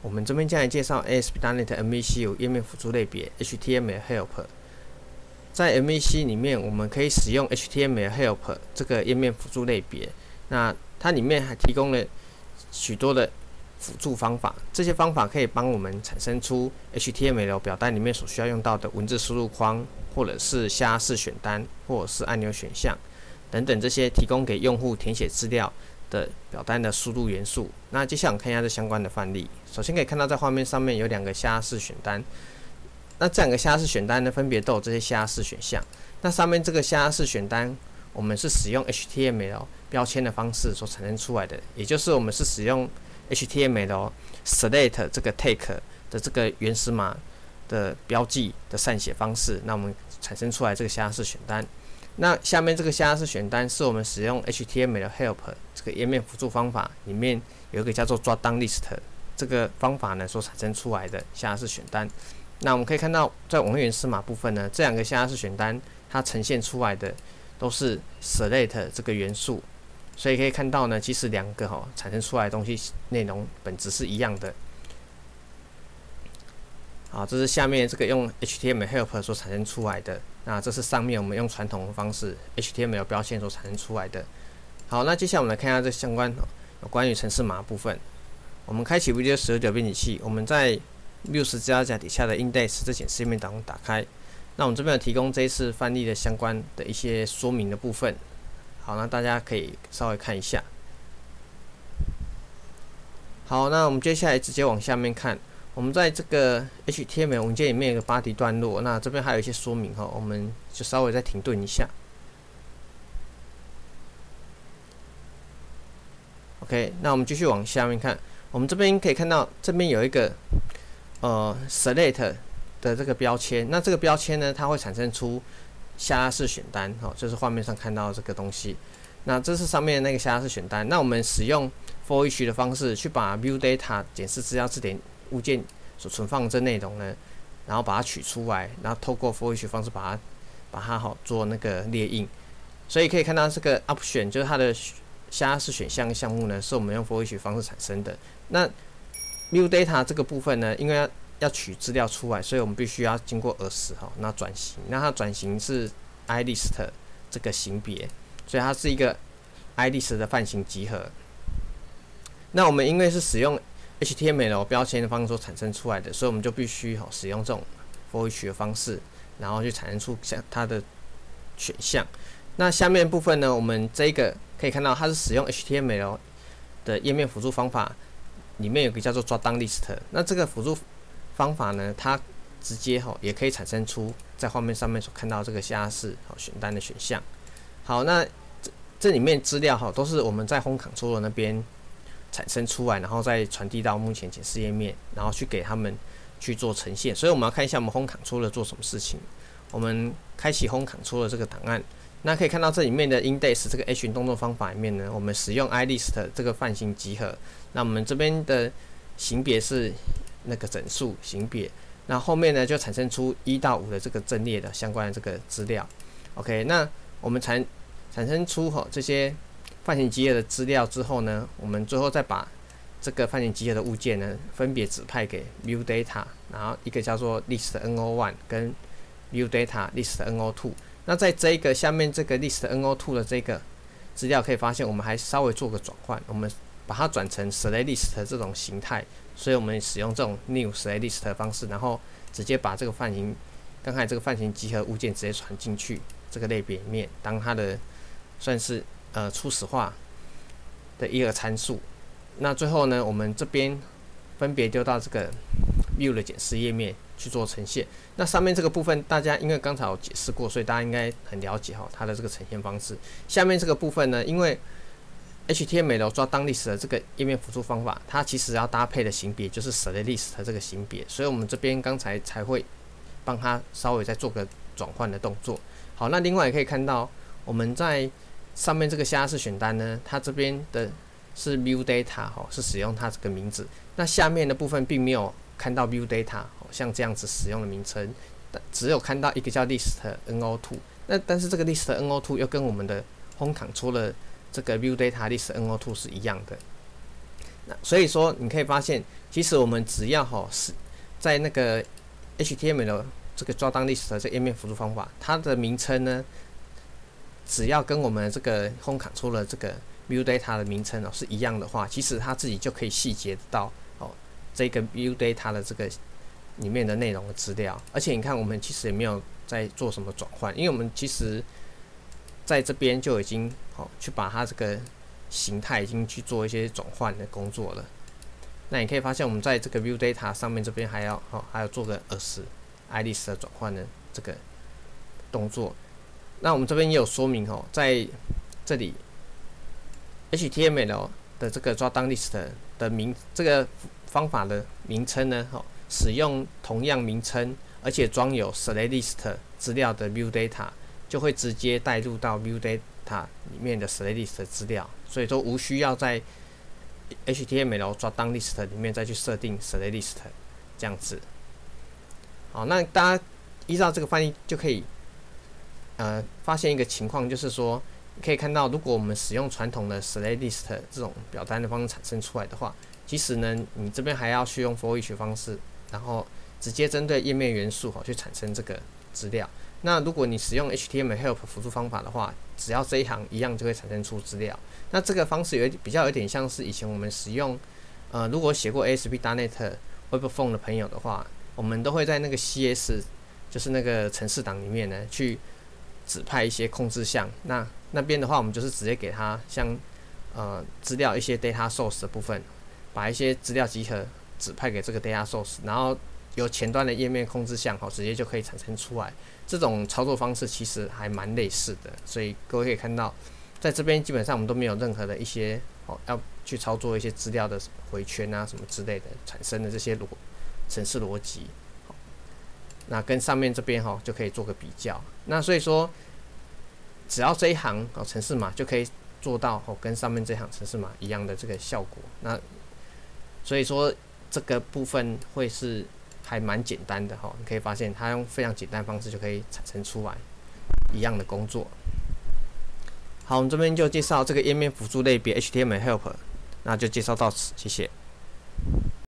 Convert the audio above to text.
我们这边将来介绍 ASP.NET MVC 有页面辅助类别 HTML Help。在 MVC 里面，我们可以使用 HTML Help 这个页面辅助类别。那它里面还提供了许多的辅助方法，这些方法可以帮我们产生出 HTML 表单里面所需要用到的文字输入框，或者是下式选单，或者是按钮选项等等这些提供给用户填写资料。的表单的输入元素。那接下来我们看一下这相关的范例。首先可以看到在画面上面有两个下式选单。那这两个下式选单呢，分别都有这些下式选项。那上面这个下式选单，我们是使用 HTML 标签的方式所产生出来的，也就是我们是使用 HTML select 这个 take 的这个原始码的标记的散写方式，那我们产生出来这个下式选单。那下面这个下式选单是我们使用 HTML help 这个页面辅助方法里面有一个叫做抓 down list 这个方法呢所产生出来的下式选单。那我们可以看到，在网页源码部分呢，这两个下式选单它呈现出来的都是 select 这个元素，所以可以看到呢，其实两个哈产生出来的东西内容本质是一样的。好，这是下面这个用 HTML help 所产生出来的。那这是上面我们用传统的方式 HTML 标签所产生出来的。好，那接下来我们来看一下这相关有关于城市码部分。我们开启 Visual Studio 编辑器，我们在 Vue 加加底下的 Index 这显示页面当中打开。那我们这边有提供这一次范例的相关的一些说明的部分。好，那大家可以稍微看一下。好，那我们接下来直接往下面看。我们在这个 HTML 文件里面有个 body 段落，那这边还有一些说明哈，我们就稍微再停顿一下。OK，那我们继续往下面看，我们这边可以看到这边有一个呃 select 的这个标签，那这个标签呢，它会产生出下拉式选单，哦，就是画面上看到这个东西。那这是上面那个下拉式选单，那我们使用 for each 的方式去把 view data 检视资料字典。物件所存放这内容呢，然后把它取出来，然后透过 for each 方式把它把它好做那个列印，所以可以看到这个 option 就是它的下式选项项目呢，是我们用 for each 方式产生的。那 new data 这个部分呢，因为要要取资料出来，所以我们必须要经过 as 哈，那转型，那它转型是 ilist 这个型别，所以它是一个 ilist 的泛型集合。那我们因为是使用 HTML 标签的方式所产生出来的，所以我们就必须哈使用这种 for each 的方式，然后去产生出像它的选项。那下面部分呢，我们这个可以看到它是使用 HTML 的页面辅助方法，里面有个叫做抓 down list。那这个辅助方法呢，它直接哈也可以产生出在画面上面所看到这个下式好选单的选项。好，那这这里面资料哈都是我们在 Home Control 那边。产生出来，然后再传递到目前检视页面，然后去给他们去做呈现。所以我们要看一下我们 Home Control 了做什么事情。我们开启 Home Control 这个档案，那可以看到这里面的 Index 这个 H 动作方法里面呢，我们使用 iList 这个泛型集合。那我们这边的型别是那个整数型别，那后面呢就产生出一到五的这个阵列的相关的这个资料。OK，那我们产产生出吼这些。泛型集合的资料之后呢，我们最后再把这个泛型集合的物件呢，分别指派给 view data，然后一个叫做 list no one 跟 view data list no two。那在这个下面这个 list no two 的这个资料，可以发现我们还稍微做个转换，我们把它转成 select list 这种形态，所以我们使用这种 new select list 的方式，然后直接把这个泛型刚才这个泛型集合物件直接传进去这个类别里面，当它的算是。呃，初始化的一个参数。那最后呢，我们这边分别丢到这个 view 的检视页面去做呈现。那上面这个部分，大家因为刚才有解释过，所以大家应该很了解哈它的这个呈现方式。下面这个部分呢，因为 HTML 抓当历史的这个页面辅助方法，它其实要搭配的型别就是 select list 这个型别，所以我们这边刚才才会帮它稍微再做个转换的动作。好，那另外也可以看到我们在上面这个虾是选单呢，它这边的是 view data 哈，是使用它这个名字。那下面的部分并没有看到 view data，像这样子使用的名称，但只有看到一个叫 list no two。那但是这个 list no two 又跟我们的 home control 的这个 view data list no two 是一样的。那所以说你可以发现，其实我们只要哈是在那个 HTML 的这个抓当历史的这页面辅助方法，它的名称呢，只要跟我们这个 Home Control 的这个 View Data 的名称哦是一样的话，其实它自己就可以细节到哦这个 View Data 的这个里面的内容的资料。而且你看，我们其实也没有在做什么转换，因为我们其实在这边就已经哦去把它这个形态已经去做一些转换的工作了。那你可以发现，我们在这个 View Data 上面这边还要哦还要做个二十 iList 的转换的这个动作。那我们这边也有说明哦，在这里。HTML 的这个抓 downlist 的名这个方法的名称呢，哦，使用同样名称，而且装有 select list 资料的 view data，就会直接带入到 view data 里面的 select list 资料，所以说无需要在 HTML 抓 downlist 里面再去设定 select list 这样子。好，那大家依照这个翻译就可以，呃，发现一个情况，就是说。可以看到，如果我们使用传统的 select list 这种表单的方式产生出来的话，其实呢，你这边还要去用 for each 方式，然后直接针对页面元素哈去产生这个资料。那如果你使用 HTML help 辅助方法的话，只要这一行一样就会产生出资料。那这个方式有比较有点像是以前我们使用，呃，如果写过 ASP.NET Web Form 的朋友的话，我们都会在那个 CS 就是那个程式档里面呢去指派一些控制项。那那边的话，我们就是直接给它像呃资料一些 data source 的部分，把一些资料集合指派给这个 data source，然后由前端的页面控制项哈，直接就可以产生出来。这种操作方式其实还蛮类似的，所以各位可以看到，在这边基本上我们都没有任何的一些哦要去操作一些资料的回圈啊什么之类的产生的这些逻程式逻辑，那跟上面这边哈就可以做个比较。那所以说。只要这一行哦，程式码就可以做到哦，跟上面这行程式码一样的这个效果。那所以说这个部分会是还蛮简单的哈，你可以发现它用非常简单方式就可以产生出来一样的工作。好，我们这边就介绍这个页面辅助类别 HTML Help，那就介绍到此，谢谢。